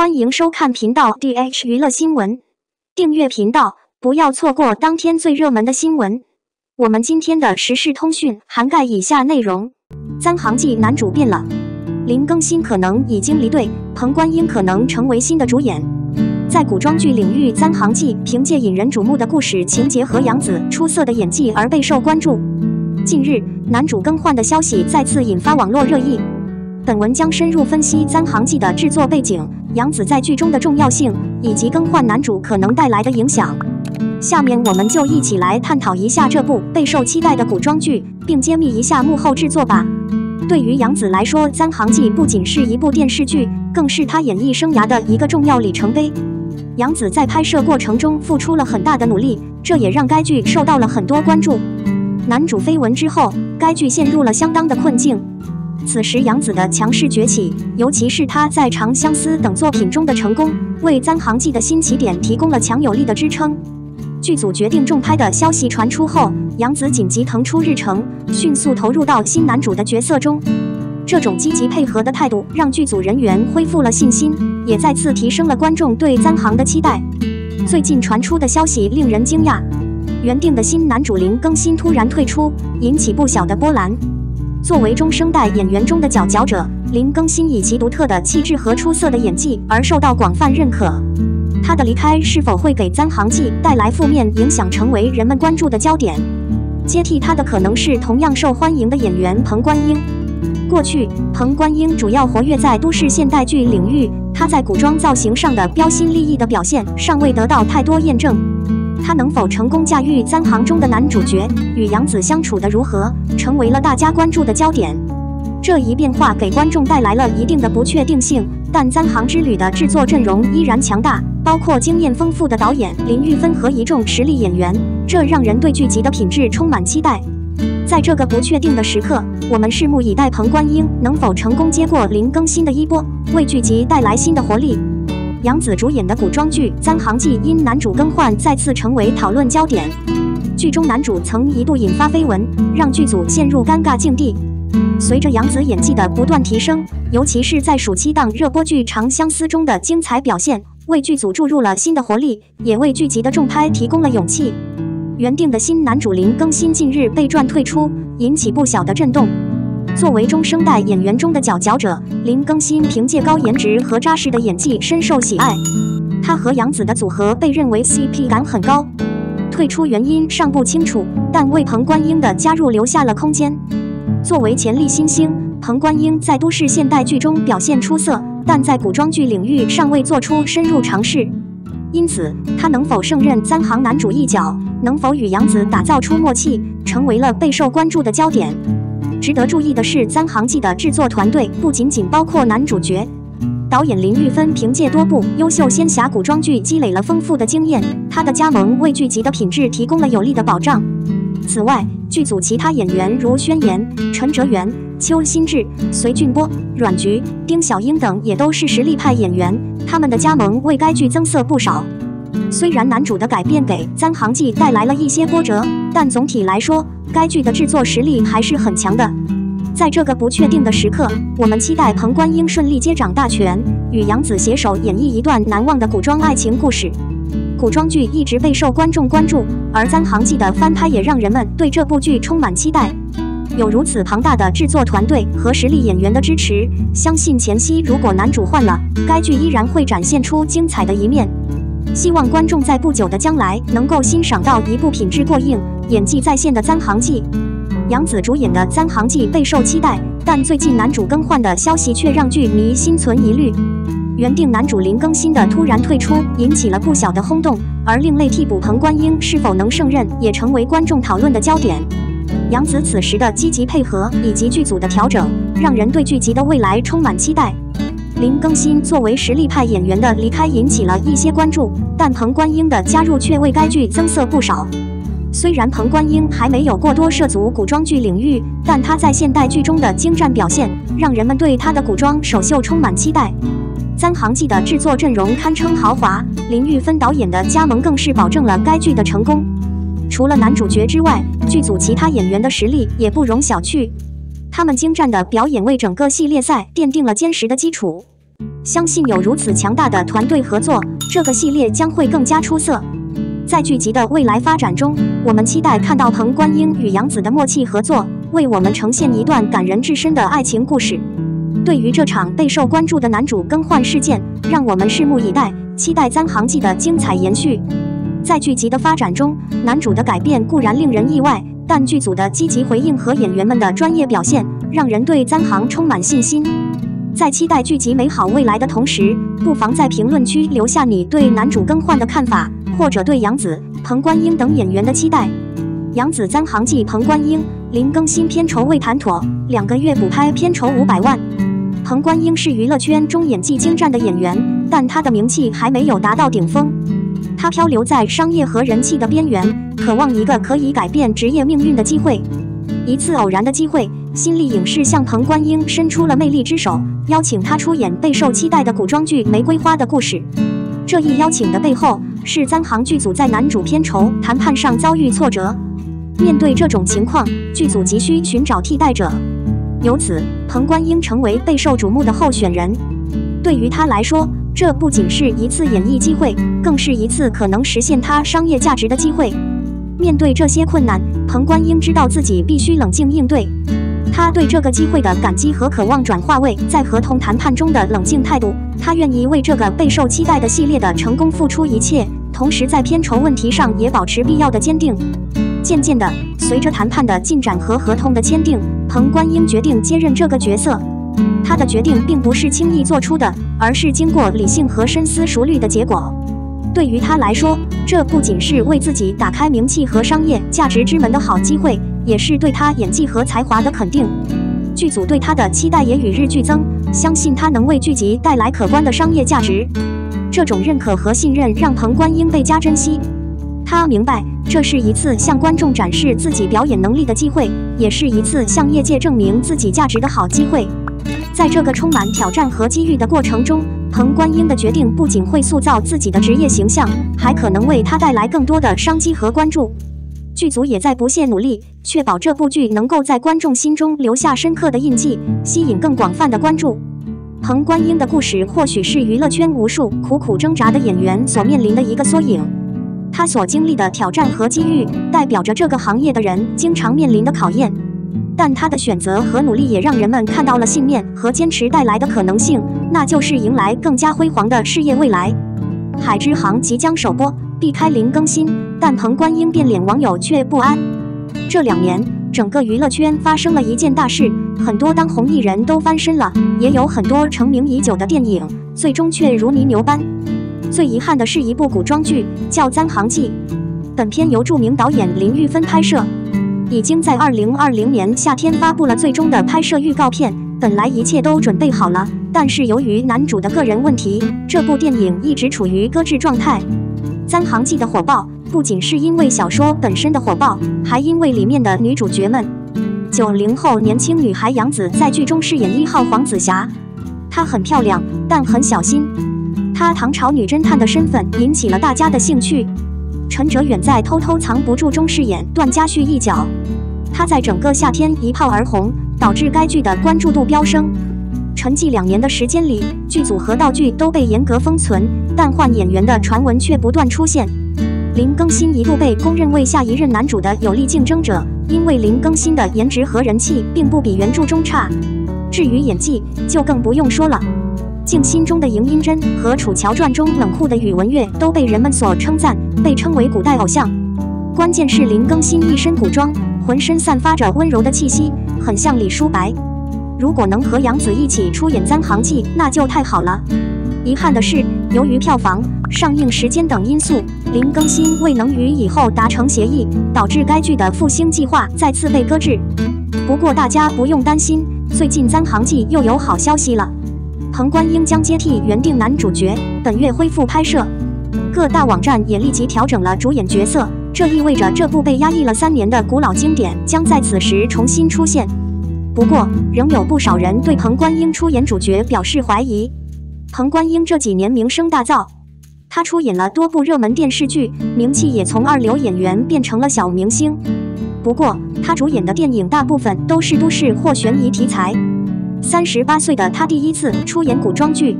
欢迎收看频道 DH 娱乐新闻，订阅频道，不要错过当天最热门的新闻。我们今天的时事通讯涵盖以下内容：三行记男主变了，林更新可能已经离队，彭冠英可能成为新的主演。在古装剧领域，《三行记》凭借引人瞩目的故事情节和杨紫出色的演技而备受关注。近日，男主更换的消息再次引发网络热议。本文将深入分析《三行记》的制作背景、杨紫在剧中的重要性，以及更换男主可能带来的影响。下面我们就一起来探讨一下这部备受期待的古装剧，并揭秘一下幕后制作吧。对于杨紫来说，《三行记》不仅是一部电视剧，更是她演艺生涯的一个重要里程碑。杨紫在拍摄过程中付出了很大的努力，这也让该剧受到了很多关注。男主绯闻之后，该剧陷入了相当的困境。此时杨紫的强势崛起，尤其是她在《长相思》等作品中的成功，为《三行记》的新起点提供了强有力的支撑。剧组决定重拍的消息传出后，杨紫紧急腾出日程，迅速投入到新男主的角色中。这种积极配合的态度让剧组人员恢复了信心，也再次提升了观众对三行的期待。最近传出的消息令人惊讶，原定的新男主林更新突然退出，引起不小的波澜。作为中生代演员中的佼佼者，林更新以其独特的气质和出色的演技而受到广泛认可。他的离开是否会给三行记带来负面影响，成为人们关注的焦点？接替他的可能是同样受欢迎的演员彭冠英。过去，彭冠英主要活跃在都市现代剧领域，他在古装造型上的标新立异的表现尚未得到太多验证。他能否成功驾驭《三行》中的男主角，与杨紫相处的如何，成为了大家关注的焦点。这一变化给观众带来了一定的不确定性，但《三行之旅》的制作阵容依然强大，包括经验丰富的导演林玉芬和一众实力演员，这让人对剧集的品质充满期待。在这个不确定的时刻，我们拭目以待彭观英能否成功接过林更新的衣钵，为剧集带来新的活力。杨紫主演的古装剧《三行记》因男主更换再次成为讨论焦点。剧中男主曾一度引发绯闻，让剧组陷入尴尬境地。随着杨紫演技的不断提升，尤其是在暑期档热播剧《长相思》中的精彩表现，为剧组注入了新的活力，也为剧集的重拍提供了勇气。原定的新男主林更新近日被传退出，引起不小的震动。作为中生代演员中的佼佼者，林更新凭借高颜值和扎实的演技深受喜爱。他和杨紫的组合被认为 CP 感很高。退出原因尚不清楚，但为彭冠英的加入留下了空间。作为潜力新星，彭冠英在都市现代剧中表现出色，但在古装剧领域尚未做出深入尝试。因此，他能否胜任三行男主一角，能否与杨紫打造出默契，成为了备受关注的焦点。值得注意的是，《三行记》的制作团队不仅仅包括男主角，导演林玉芬凭借多部优秀仙侠古装剧积累了丰富的经验，她的加盟为剧集的品质提供了有力的保障。此外，剧组其他演员如宣言、陈哲元、邱心志、隋俊波、阮菊、丁小英等也都是实力派演员。他们的加盟为该剧增色不少。虽然男主的改变给《三行记》带来了一些波折，但总体来说，该剧的制作实力还是很强的。在这个不确定的时刻，我们期待彭冠英顺利接掌大权，与杨紫携手演绎一段难忘的古装爱情故事。古装剧一直备受观众关注，而《三行记》的翻拍也让人们对这部剧充满期待。有如此庞大的制作团队和实力演员的支持，相信前期如果男主换了，该剧依然会展现出精彩的一面。希望观众在不久的将来能够欣赏到一部品质过硬、演技在线的《三行记》。杨紫主演的《三行记》备受期待，但最近男主更换的消息却让剧迷心存疑虑。原定男主林更新的突然退出，引起了不小的轰动，而另类替补彭冠英是否能胜任，也成为观众讨论的焦点。杨紫此时的积极配合以及剧组的调整，让人对剧集的未来充满期待。林更新作为实力派演员的离开引起了一些关注，但彭冠英的加入却为该剧增色不少。虽然彭冠英还没有过多涉足古装剧领域，但他在现代剧中的精湛表现，让人们对他的古装首秀充满期待。三行记的制作阵容堪称豪华，林玉芬导演的加盟更是保证了该剧的成功。除了男主角之外，剧组其他演员的实力也不容小觑。他们精湛的表演为整个系列赛奠定了坚实的基础。相信有如此强大的团队合作，这个系列将会更加出色。在剧集的未来发展中，我们期待看到彭观英与杨紫的默契合作，为我们呈现一段感人至深的爱情故事。对于这场备受关注的男主更换事件，让我们拭目以待，期待《三行记》的精彩延续。在剧集的发展中，男主的改变固然令人意外，但剧组的积极回应和演员们的专业表现，让人对三行充满信心。在期待剧集美好未来的同时，不妨在评论区留下你对男主更换的看法。或者对杨紫、彭冠英等演员的期待。杨紫《三行记》，彭冠英林更新片酬未谈妥，两个月补拍片酬五百万。彭冠英是娱乐圈中演技精湛的演员，但他的名气还没有达到顶峰。他漂流在商业和人气的边缘，渴望一个可以改变职业命运的机会。一次偶然的机会，新力影视向彭冠英伸出了魅力之手，邀请他出演备受期待的古装剧《玫瑰花的故事》。这一邀请的背后，是三行剧组在男主片酬谈判上遭遇挫折。面对这种情况，剧组急需寻找替代者，由此彭冠英成为备受瞩目的候选人。对于他来说，这不仅是一次演艺机会，更是一次可能实现他商业价值的机会。面对这些困难，彭冠英知道自己必须冷静应对。他对这个机会的感激和渴望转化为在合同谈判中的冷静态度。他愿意为这个备受期待的系列的成功付出一切，同时在片酬问题上也保持必要的坚定。渐渐的，随着谈判的进展和合同的签订，彭观英决定接任这个角色。他的决定并不是轻易做出的，而是经过理性和深思熟虑的结果。对于他来说，这不仅是为自己打开名气和商业价值之门的好机会。也是对他演技和才华的肯定，剧组对他的期待也与日俱增，相信他能为剧集带来可观的商业价值。这种认可和信任让彭冠英倍加珍惜。他明白，这是一次向观众展示自己表演能力的机会，也是一次向业界证明自己价值的好机会。在这个充满挑战和机遇的过程中，彭冠英的决定不仅会塑造自己的职业形象，还可能为他带来更多的商机和关注。剧组也在不懈努力，确保这部剧能够在观众心中留下深刻的印记，吸引更广泛的关注。彭冠英的故事或许是娱乐圈无数苦苦挣扎的演员所面临的一个缩影。他所经历的挑战和机遇，代表着这个行业的人经常面临的考验。但他的选择和努力也让人们看到了信念和坚持带来的可能性，那就是迎来更加辉煌的事业未来。《海之行》即将首播。避开零更新，但彭观英变脸，网友却不安。这两年，整个娱乐圈发生了一件大事，很多当红艺人都翻身了，也有很多成名已久的电影，最终却如泥牛般。最遗憾的是一部古装剧，叫《簪行记》。本片由著名导演林玉芬拍摄，已经在二零二零年夏天发布了最终的拍摄预告片。本来一切都准备好了，但是由于男主的个人问题，这部电影一直处于搁置状态。《三行记》的火爆不仅是因为小说本身的火爆，还因为里面的女主角们。九零后年轻女孩杨紫在剧中饰演一号黄紫霞，她很漂亮，但很小心。她唐朝女侦探的身份引起了大家的兴趣。陈哲远在《偷偷藏不住》中饰演段嘉旭一角，他在整个夏天一炮而红，导致该剧的关注度飙升。沉寂两年的时间里，剧组和道具都被严格封存，但换演员的传闻却不断出现。林更新一度被公认为下一任男主的有力竞争者，因为林更新的颜值和人气并不比原著中差。至于演技，就更不用说了，《静心》中的迎音真和《楚乔传》中冷酷的宇文玥都被人们所称赞，被称为古代偶像。关键是林更新一身古装，浑身散发着温柔的气息，很像李书白。如果能和杨紫一起出演《簪行记》，那就太好了。遗憾的是，由于票房、上映时间等因素，林更新未能与以后达成协议，导致该剧的复兴计划再次被搁置。不过大家不用担心，最近《簪行记》又有好消息了，彭冠英将接替原定男主角，本月恢复拍摄。各大网站也立即调整了主演角色，这意味着这部被压抑了三年的古老经典将在此时重新出现。不过，仍有不少人对彭冠英出演主角表示怀疑。彭冠英这几年名声大噪，他出演了多部热门电视剧，名气也从二流演员变成了小明星。不过，他主演的电影大部分都是都市或悬疑题材。三十八岁的他第一次出演古装剧，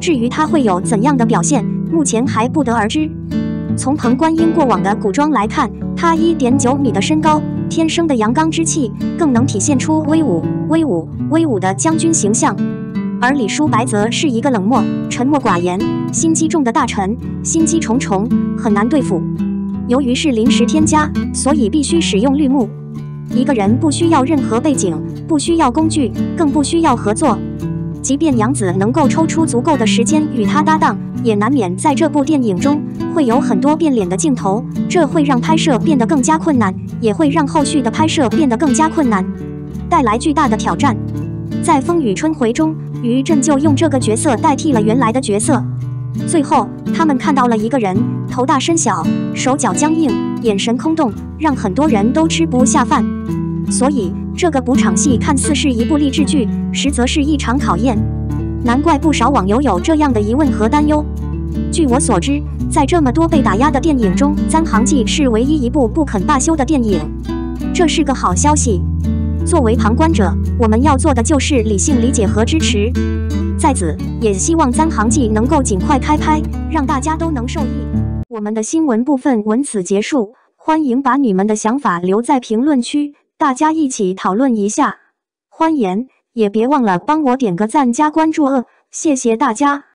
至于他会有怎样的表现，目前还不得而知。从彭观音过往的古装来看，他一点九米的身高，天生的阳刚之气，更能体现出威武、威武、威武的将军形象。而李叔白则是一个冷漠、沉默寡言、心机重的大臣，心机重重，很难对付。由于是临时添加，所以必须使用绿幕。一个人不需要任何背景，不需要工具，更不需要合作。即便杨紫能够抽出足够的时间与他搭档，也难免在这部电影中会有很多变脸的镜头，这会让拍摄变得更加困难，也会让后续的拍摄变得更加困难，带来巨大的挑战。在《风雨春回》中，于震就用这个角色代替了原来的角色。最后，他们看到了一个人，头大身小，手脚僵硬，眼神空洞，让很多人都吃不下饭。所以，这个补场戏看似是一部励志剧，实则是一场考验。难怪不少网友有这样的疑问和担忧。据我所知，在这么多被打压的电影中，《三行记》是唯一一部不肯罢休的电影，这是个好消息。作为旁观者，我们要做的就是理性理解和支持。在此，也希望《三行记》能够尽快开拍，让大家都能受益。我们的新闻部分文此结束，欢迎把你们的想法留在评论区。大家一起讨论一下，欢迎，也别忘了帮我点个赞加关注哦，谢谢大家。